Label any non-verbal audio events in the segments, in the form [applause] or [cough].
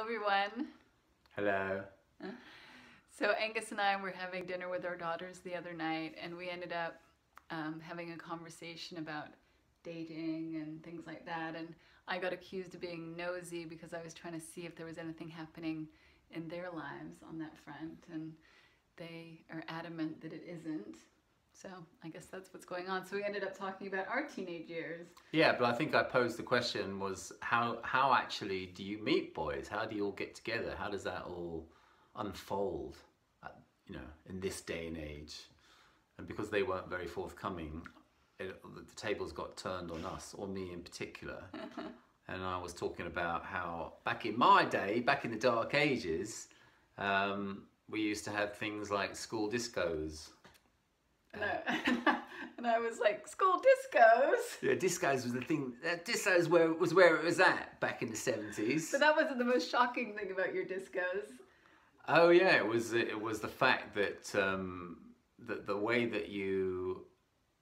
everyone. Hello. So Angus and I were having dinner with our daughters the other night, and we ended up um, having a conversation about dating and things like that. And I got accused of being nosy because I was trying to see if there was anything happening in their lives on that front, and they are adamant that it isn't. So I guess that's what's going on. So we ended up talking about our teenage years. Yeah, but I think I posed the question was how how actually do you meet boys? How do you all get together? How does that all unfold? At, you know, in this day and age, and because they weren't very forthcoming, it, the tables got turned on us, or me in particular. [laughs] and I was talking about how back in my day, back in the dark ages, um, we used to have things like school discos. And I, [laughs] and I was like, school discos. Yeah, discos was the thing. Uh, discos where was where it was at back in the seventies. But that wasn't the most shocking thing about your discos. Oh yeah, it was. It was the fact that um, that the way that you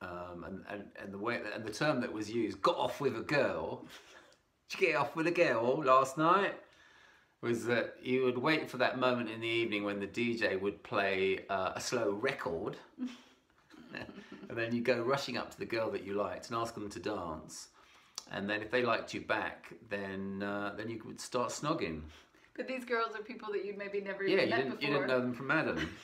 um, and, and and the way and the term that was used, got off with a girl. Did you get off with a girl last night? Was that you would wait for that moment in the evening when the DJ would play uh, a slow record, [laughs] [laughs] and then you go rushing up to the girl that you liked and ask them to dance, and then if they liked you back, then uh, then you would start snogging. But these girls are people that you'd maybe never Yeah, even you met didn't, before. you didn't know them from Adam. [laughs]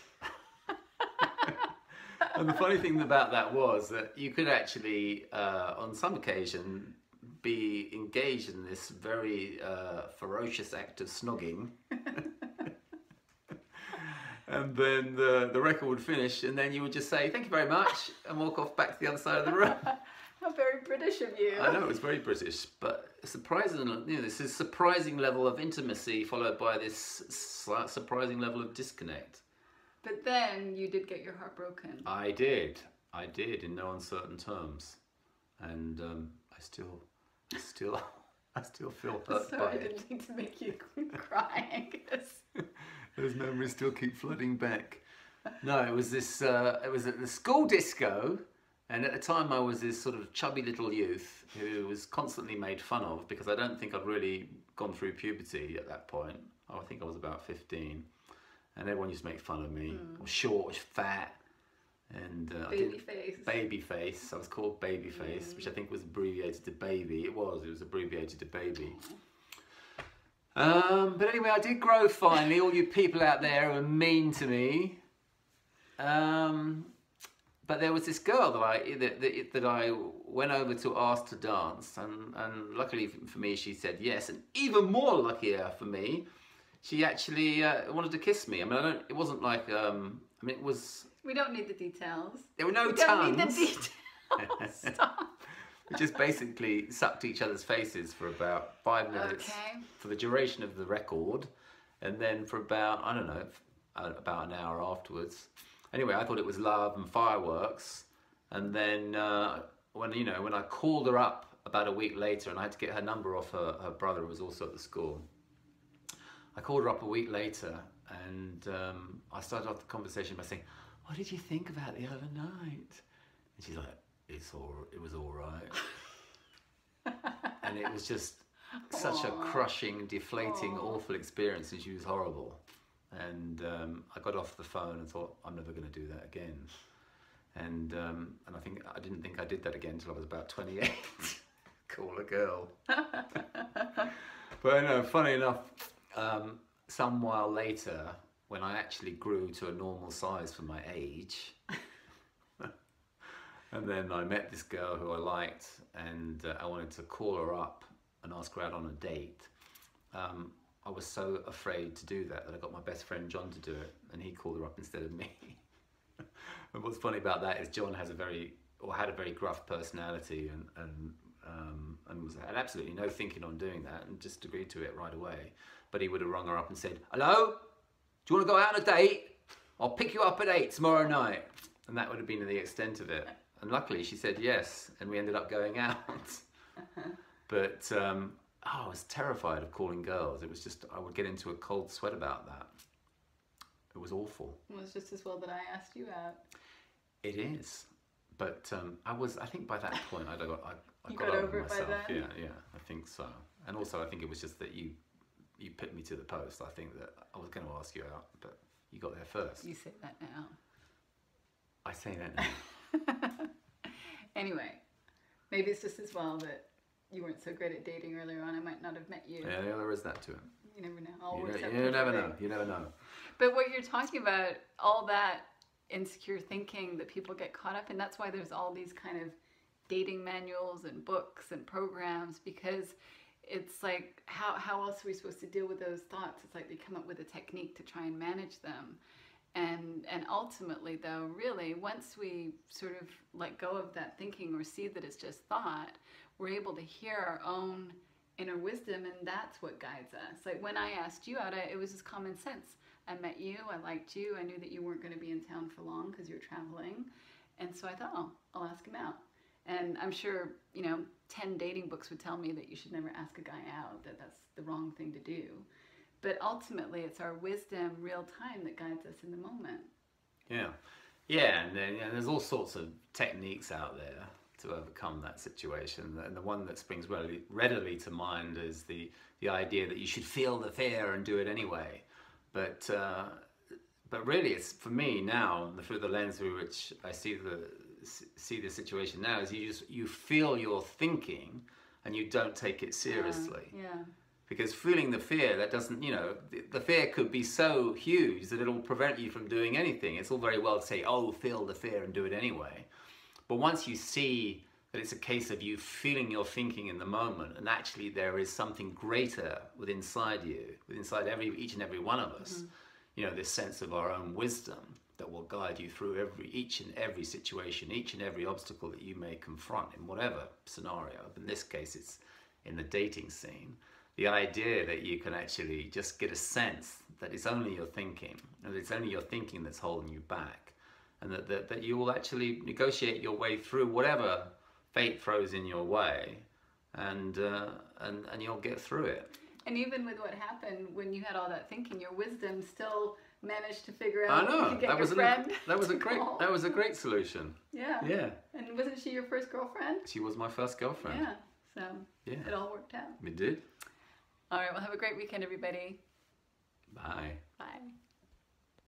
[laughs] and the funny thing about that was that you could actually, uh, on some occasion, be engaged in this very uh, ferocious act of snogging. And then the, the record would finish, and then you would just say, Thank you very much, and walk off back to the other side of the room. [laughs] How very British of you. I know it was very British, but surprising, you know, this is surprising level of intimacy followed by this surprising level of disconnect. But then you did get your heart broken. I did, I did in no uncertain terms, and um, I still, I still, [laughs] I still feel hurt Sorry, I by it. didn't mean to make you [laughs] cry, Angus. Those memories still keep flooding back. No, it was this. Uh, it was at the school disco, and at the time I was this sort of chubby little youth who was constantly made fun of because I don't think I'd really gone through puberty at that point. Oh, I think I was about fifteen, and everyone used to make fun of me. I was short, I was fat, and uh, I Baby didn't. face. Baby face. I was called baby face, which I think was abbreviated to baby. It was. It was abbreviated to baby. Um, but anyway, I did grow finally. All you people out there who are mean to me. Um, but there was this girl that I that, that, that I went over to ask to dance, and, and luckily for me, she said yes. And even more luckier for me, she actually uh, wanted to kiss me. I mean, I don't. It wasn't like. Um, I mean, it was. We don't need the details. There were no we don't need the details. [laughs] Stop. [laughs] We just basically sucked each other's faces for about five minutes Okay. for the duration of the record, and then for about I don't know f- uh, about an hour afterwards. Anyway, I thought it was love and fireworks, and then uh, when you know when I called her up about a week later, and I had to get her number off her, her brother who was also at the school. I called her up a week later, and um, I started off the conversation by saying, "What did you think about the other night?" And she's like, "It's all, it was all right." and it was just such a crushing, deflating, Aw. awful experience, and she was horrible. And um, I got off the phone and thought, I'm never going to do that again. And um, and I think I didn't think I did that again until I was about 28. [laughs] Call a girl. but no, funny enough, um, some while later, when I actually grew to a normal size for my age, and then I met this girl who I liked, and uh, I wanted to call her up and ask her out on a date. Um, I was so afraid to do that that I got my best friend John to do it, and he called her up instead of me. [laughs] and what's funny about that is John has a very, or had a very gruff personality, and and um, and was had absolutely no thinking on doing that, and just agreed to it right away. But he would have rung her up and said, "Hello, do you want to go out on a date? I'll pick you up at eight tomorrow night." And that would have been the extent of it. And luckily, she said yes, and we ended up going out. [laughs] But um, oh, I was terrified of calling girls. It was just I would get into a cold sweat about that. It was awful. It was just as well that I asked you out. It is, but um, I was. I think by that point I got. I, I You got, got over over it by myself. then? Yeah, yeah. I think so. And also, I think it was just that you, you put me to the post. I think that I was going to ask you out, but you got there first. You say that now. I say that now. [laughs] Anyway, maybe it's just as well that you weren't so great at dating earlier on. I might not have met you. yeah, yeah, there is that to it. You never know. All You, out you never know. You never know. But what you're talking about, all that insecure thinking that people get caught up in, that's why there's all these kind of dating manuals and books and programs because it's like how, how else are we supposed to deal with those thoughts? It's like they come up with a technique to try and manage them. And and ultimately though, really, once we sort of let go of that thinking or see that it's just thought, we're able to hear our own inner wisdom and that's what guides us. Like when I asked you out, it was just common sense. I met you, I liked you, I knew that you weren't going to be in town for long because you were traveling. And so I thought, oh, I'll ask him out. And I'm sure, you know, 10 dating books would tell me that you should never ask a guy out, that that's the wrong thing to do. But ultimately, it's our wisdom, real time, that guides us in the moment. Yeah, yeah, and, then, and there's all sorts of techniques out there to overcome that situation. And the one that springs readily, readily to mind is the the idea that you should feel the fear and do it anyway. But uh, but really, it's for me now through the lens through which I see the see the situation now is you just you feel your thinking and you don't take it seriously Yeah. Because feeling the fear that doesn't you know the, fear could be so huge that it'll prevent you from doing anything. It's all very well to say oh feel the fear and do it anyway. But once you see that it's a case of you feeling your thinking in the moment and actually there is something greater within inside you within inside every each and every one of us mm-hmm. you know this sense of our own wisdom that will guide you through every each and every situation each and every obstacle that you may confront in whatever scenario. In this case it's in the dating scene the idea that you can actually just get a sense that it's only your thinking and it's only your thinking that's holding you back and that, that, that you will actually negotiate your way through whatever fate throws in your way and uh, and and you'll get through it And even with what happened when you had all that thinking, your wisdom still managed to figure out you know that was an, [laughs] that was a great call. that was a great solution Yeah. yeah And wasn't she your first girlfriend? she was my first girlfriend Yeah. So yeah it all worked out. we did All right. Well, have a great weekend, everybody. bye Bye.